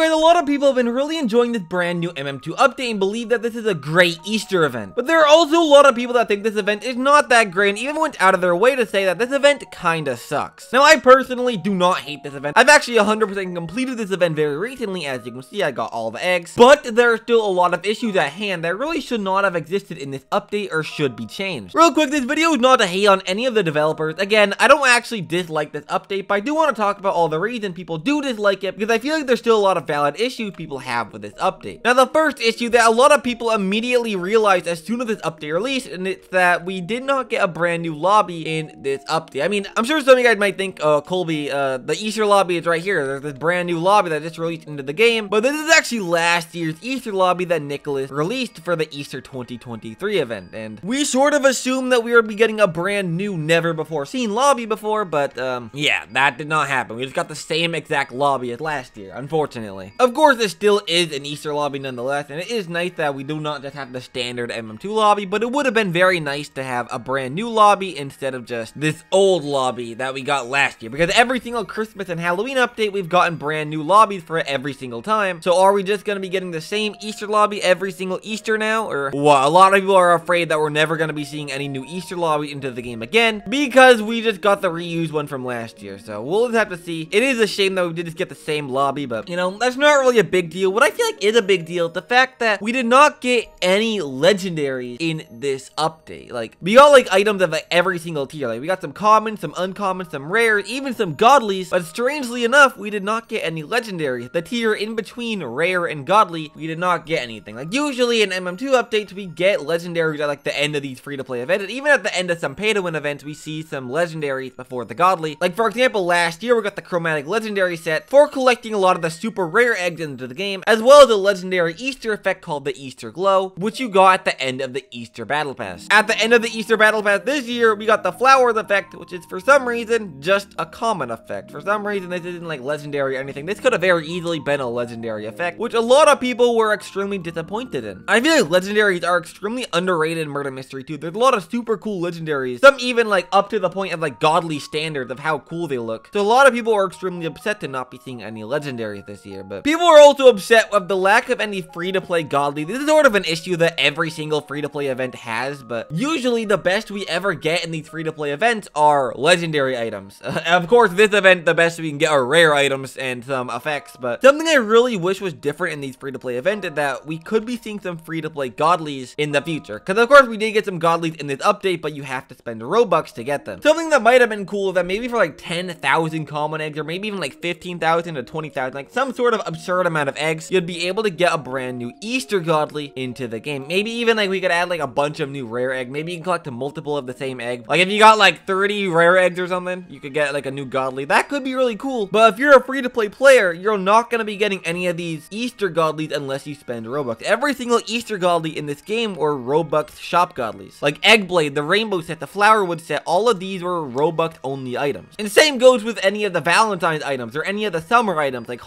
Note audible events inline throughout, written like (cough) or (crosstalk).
guys, a lot of people have been really enjoying this brand new MM2 update and believe that this is a great Easter event. But there are also a lot of people that think this event is not that great and even went out of their way to say that this event kinda sucks. Now, I personally do not hate this event. I've actually 100% completed this event very recently. As you can see, I got all the eggs. But there are still a lot of issues at hand that really should not have existed in this update or should be changed. Real quick, this video is not to hate on any of the developers. Again, I don't actually dislike this update, but I do want to talk about all the reasons people do dislike it because I feel like there's still a lot of valid issues people have with this update. Now, the first issue that a lot of people immediately realized as soon as this update released, and it's that we did not get a brand new lobby in this update. I mean, I'm sure some of you guys might think, uh, Colbe, uh, the Easter lobby is right here. There's this brand new lobby that just released into the game, but this is actually last year's Easter lobby that Nikilis released for the Easter 2023 event, and we sort of assumed that we would be getting a brand new, never before seen lobby before, but, um, yeah, that did not happen. We just got the same exact lobby as last year, unfortunately. Of course, this still is an Easter lobby nonetheless, and it is nice that we do not just have the standard MM2 lobby, but it would have been very nice to have a brand new lobby instead of just this old lobby that we got last year, because every single Christmas and Halloween update, we've gotten brand new lobbies for every single time. So are we just going to be getting the same Easter lobby every single Easter now, or what? A lot of people are afraid that we're never going to be seeing any new Easter lobby into the game again, because we just got the reused one from last year, so we'll just have to see. It is a shame that we did just get the same lobby, but, you know, that's not really a big deal. What I feel like is a big deal, the fact that we did not get any legendaries in this update. Like, we got, like, items of like, every single tier. Like, we got some common, some uncommon, some rare, even some godlies, but strangely enough, we did not get any legendaries. The tier in between rare and godly, we did not get anything. Like, usually in MM2 updates, we get legendaries at, like, the end of these free-to-play events, and even at the end of some pay-to-win events, we see some legendaries before the godly. Like, for example, last year, we got the chromatic legendary set for collecting a lot of the super rare eggs into the game, as well as a legendary Easter effect called the Easter Glow, which you got at the end of the Easter Battle Pass. At the end of the Easter Battle Pass this year, we got the Flowers effect, which is for some reason just a common effect. For some reason, this isn't like legendary or anything. This could have very easily been a legendary effect, which a lot of people were extremely disappointed in. I feel like legendaries are extremely underrated in Murder Mystery 2. There's a lot of super cool legendaries, some even like up to the point of like godly standards of how cool they look. So a lot of people are extremely upset to not be seeing any legendaries this year, but people are also upset with the lack of any free-to-play godly. This is sort of an issue that every single free-to-play event has, but usually the best we ever get in these free-to-play events are legendary items. (laughs) of course, this event, the best we can get are rare items and some effects, but something I really wish was different in these free-to-play events is that we could be seeing some free-to-play godlies in the future. Because of course, we did get some godlies in this update, but you have to spend Robux to get them. Something that might have been cool is that maybe for like 10,000 common eggs, or maybe even like 15,000 to 20,000, like some sort of absurd amount of eggs, you'd be able to get a brand new Easter godly into the game. Maybe even like we could add like a bunch of new rare egg. Maybe you can collect a multiple of the same egg. Like if you got like 30 rare eggs or something, you could get like a new godly. That could be really cool. But if you're a free-to-play player, you're not going to be getting any of these Easter godlies unless you spend Robux. Every single Easter godly in this game were Robux shop godlies. Like Eggblade, the Rainbow set, the Flowerwood set, all of these were Robux only items. And same goes with any of the Valentine's items or any of the summer items like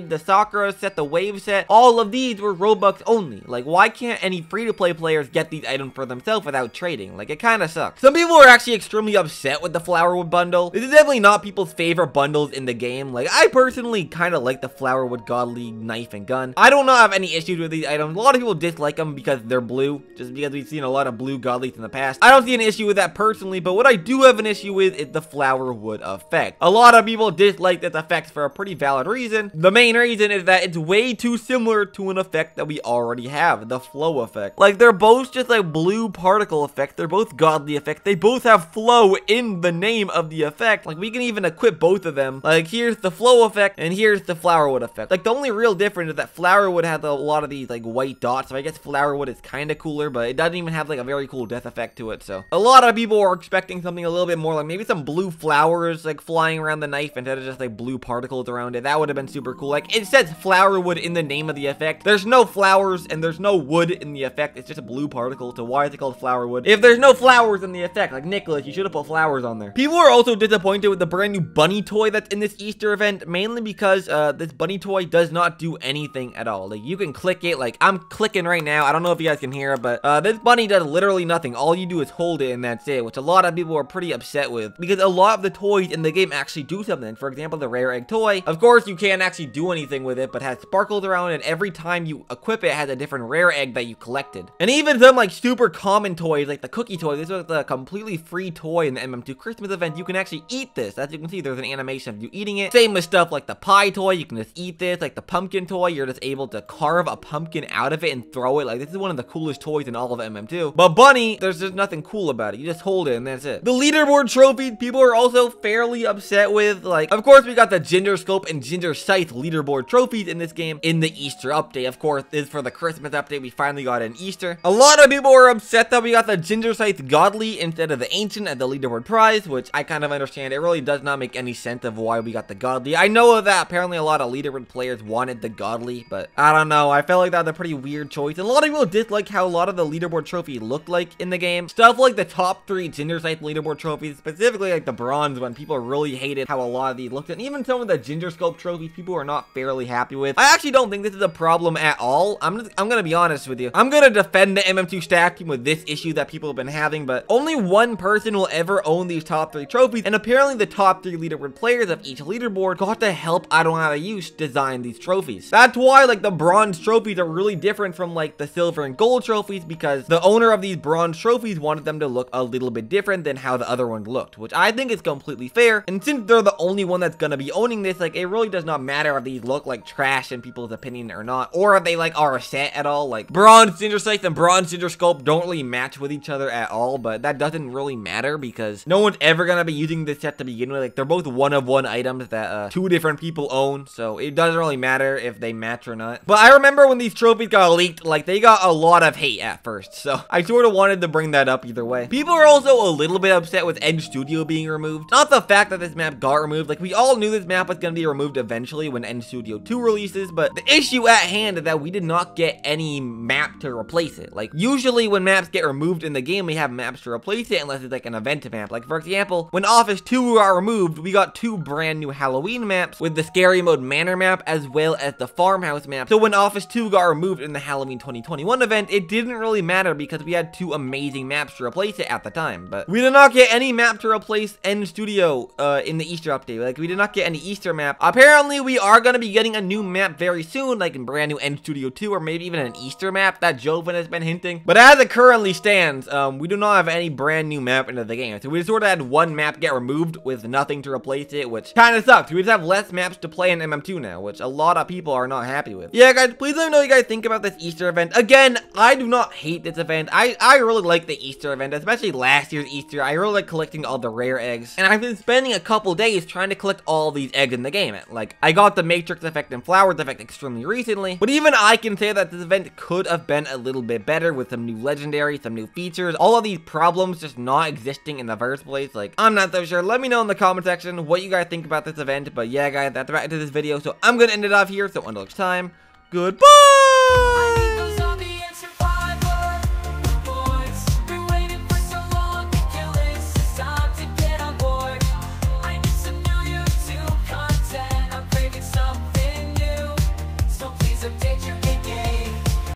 The Sakura set, the Wave set. All of these were Robux only. Like why can't any free-to-play players get these items for themselves without trading? Like it kind of sucks. Some people are actually extremely upset with the Flowerwood bundle. This is definitely not people's favorite bundles in the game. Like I personally kind of like the Flowerwood Godly knife and gun. I do not know, have any issues with these items. A lot of people dislike them because they're blue, just because we've seen a lot of blue godlies in the past. I don't see an issue with that personally, but what I do have an issue with is the Flowerwood effect. A lot of people dislike this effect for a pretty valid reason. The main reason is that it's way too similar to an effect that we already have, the flow effect. Like they're both just like blue particle effect. They're both godly effect. They both have flow in the name of the effect. Like we can even equip both of them. Like here's the flow effect and here's the flowerwood effect. Like the only real difference is that flowerwood has a lot of these like white dots. So I guess flowerwood is kind of cooler, but it doesn't even have like a very cool death effect to it. So a lot of people are expecting something a little bit more like maybe some blue flowers like flying around the knife instead of just like blue particles around it. That would have been super cool. Like it says flowerwood in the name of the effect. There's no flowers and there's no wood in the effect. It's just a blue particle. So why is it called flowerwood? If there's no flowers in the effect, like Nikilis, you should have put flowers on there. People are also disappointed with the brand new bunny toy that's in this Easter event, mainly because uh, this bunny toy does not do anything at all. Like you can click it, like I'm clicking right now. I don't know if you guys can hear it, but uh, this bunny does literally nothing. All you do is hold it and that's it, which a lot of people are pretty upset with because a lot of the toys in the game actually do something. For example, the rare egg toy. Of course, you can't actually do anything with it, but has sparkles around, and every time you equip it, it has a different rare egg that you collected. And even some like super common toys, like the cookie toy, this was a completely free toy in the MM2 Christmas event. You can actually eat this. As you can see, there's an animation of you eating it. Same with stuff like the pie toy, you can just eat this. Like the pumpkin toy, you're just able to carve a pumpkin out of it and throw it. Like this is one of the coolest toys in all of MM2. But Bunny, there's just nothing cool about it. You just hold it and that's it. The leaderboard trophy, people are also fairly upset with. Like, of course, we got the Ginger Scope and Ginger Scythe leaderboard trophies in this game in the Easter update. Of course, is for the Christmas update. We finally got an Easter. A lot of people were upset that we got the Ginger Scythe Godly instead of the Ancient at the leaderboard prize, which I kind of understand. It really does not make any sense of why we got the Godly. I know that apparently a lot of leaderboard players wanted the Godly, but I don't know. I felt like that's a pretty weird choice. And a lot of people dislike how a lot of the leaderboard trophy looked like in the game. Stuff like the top three Ginger Scythe leaderboard trophies, specifically like the bronze one, people really hated how a lot of these looked. And even some of the Ginger Scope trophies, people are not fairly happy with. I actually don't think this is a problem at all. I'm, just, I'm gonna be honest with you. I'm gonna defend the MM2 stack team with this issue that people have been having, but only one person will ever own these top three trophies. And apparently the top three leaderboard players of each leaderboard got to help I don't know how to use design these trophies. That's why like the bronze trophies are really different from like the silver and gold trophies because the owner of these bronze trophies wanted them to look a little bit different than how the other one looked, which I think is completely fair. And since they're the only one that's gonna be owning this, like it really does not matter if these look like trash in people's opinion or not, or if they like are a set at all. Like bronze ginger scythe and bronze ginger scope don't really match with each other at all, but that doesn't really matter because no one's ever gonna be using this set to begin with. Like they're both one of one items that uh, two different people own, so it doesn't really matter if they match or not. But I remember when these trophies got leaked, like they got a lot of hate at first, so (laughs) I sort of wanted to bring that up either way. People are also a little bit upset with End Studio being removed. Not the fact that this map got removed, like we all knew this map was gonna be removed eventually when End Studio 2 releases, but the issue at hand is that we did not get any map to replace it. Like usually when maps get removed in the game, we have maps to replace it unless it's like an event map. Like for example, when Office 2 got removed, we got two brand new Halloween maps with the Scary Mode Manor map as well as the Farmhouse map. So when Office 2 got removed in the Halloween 2021 event, it didn't really matter because we had two amazing maps to replace it at the time. But we did not get any map to replace End Studio uh, in the Easter update. Like we did not get any Easter map. Apparently we are going to be getting a new map very soon, like in brand new End Studio 2 or maybe even an Easter map that Joven has been hinting. But as it currently stands, um, we do not have any brand new map into the game. So we sort of had one map get removed with nothing to replace it, which kind of sucks. We just have less maps to play in MM2 now, which a lot of people are not happy with. Yeah, guys, please let me know what you guys think about this Easter event. Again, I do not hate this event. I, I really like the Easter event, especially last year's Easter. I really like collecting all the rare eggs. And I've been spending a couple days trying to collect all these eggs in the game. Like, I got the Matrix effect and Flowers effect extremely recently, but even I can say that this event could have been a little bit better with some new legendaries, some new features, all of these problems just not existing in the first place. Like, I'm not so sure. Let me know in the comment section what you guys think about this event. But yeah, guys, that's right to this video. So I'm gonna end it off here. So until next time, goodbye!